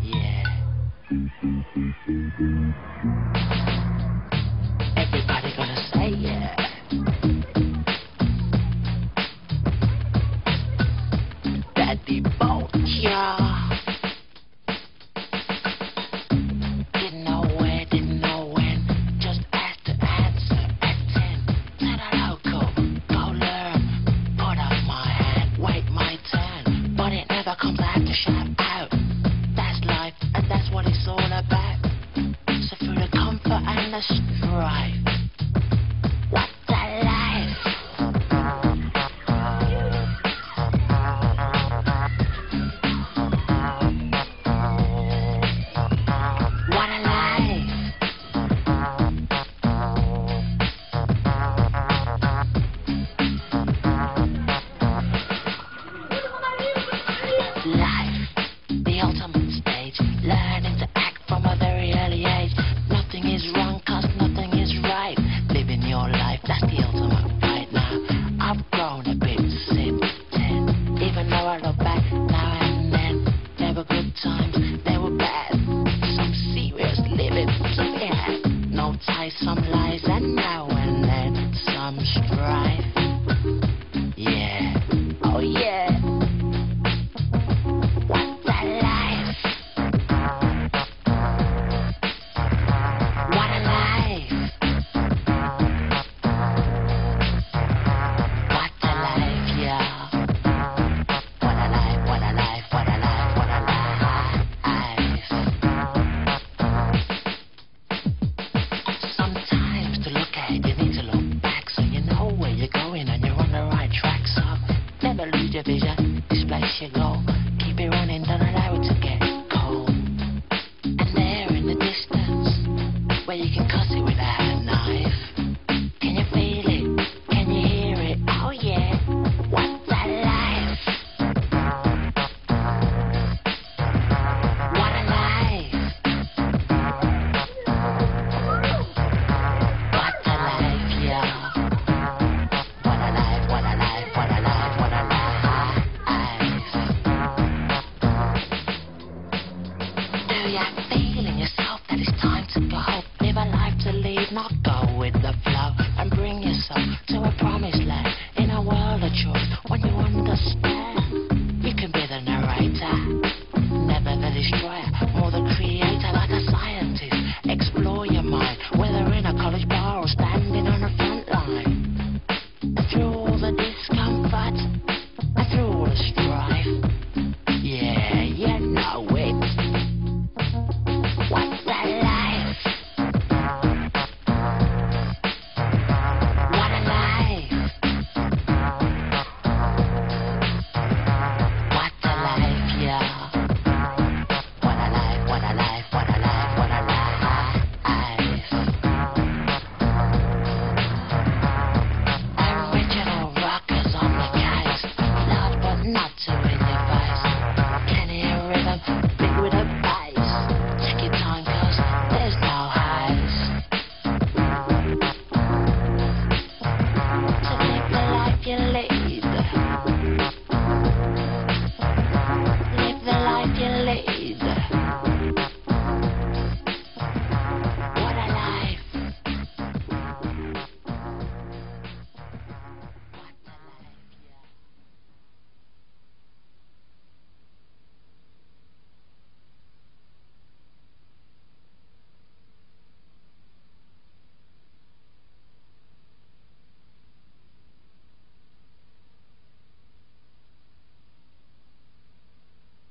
Yeah. Everybody gonna say yeah. to shout out. That's life, and that's what it's all about. So for the comfort and the strife. some you go. Keep it running. that feeling yourself that it's time to go. Live a life to lead, not go with the flow.